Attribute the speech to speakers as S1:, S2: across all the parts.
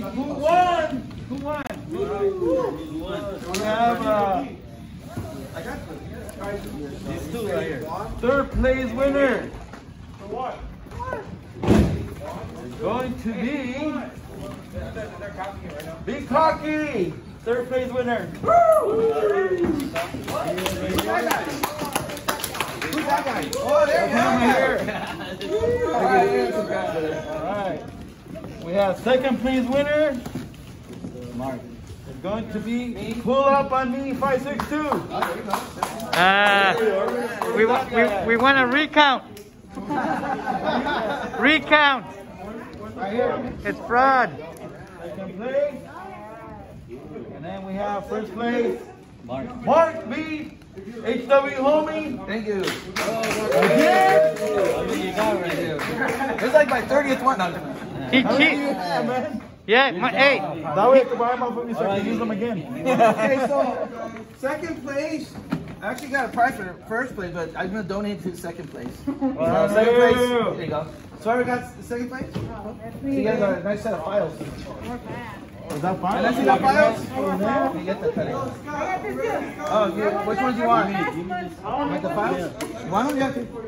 S1: Who won? Who won? We have uh, these two right here. Third place winner. is Going to be Big Cocky. Third place winner.
S2: Who's that guy? Oh, there you go.
S1: All right. We have second place winner. Mark. It's going to be Pull Up on Me 562.
S3: Uh, we, we, we want a recount. recount. It's fraud.
S1: Second place. And then we have first place. Mark. Mark B. HW homie.
S2: Thank you.
S1: Again.
S2: It's like my 30th one. No,
S3: He
S1: How
S3: cheat.
S1: many you have, man?
S3: Yeah, my, hey,
S1: That way I can buy them off of you so I can use them again.
S2: okay, so second place. I actually got a prize for first place, but I'm gonna donate to second place.
S1: Wow.
S2: So second place. There you go. So I got the second place. So you guys got a nice set of files.
S1: Is that fine?
S2: Can I see that files?
S1: Over there?
S2: The cutting. Oh, yeah. Which ones do you want? Like the files? One of them you have to.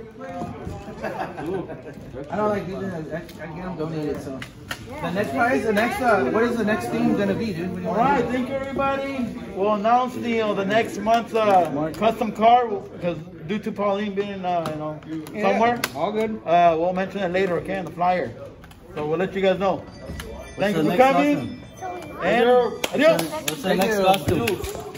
S2: I don't like these. I, I get them donated, so. The next prize, the next, uh, what is the next theme gonna be, dude? What do you
S1: All
S2: want
S1: right,
S2: to do?
S1: thank you everybody. We'll announce the uh, the next month's uh, custom car because due to Pauline being uh, you know somewhere,
S2: All good.
S1: uh, we'll mention it later, okay, in the flyer. So we'll let you guys know. Thank
S4: the
S1: you for
S4: next
S1: coming. And adios.
S4: What's the next costume?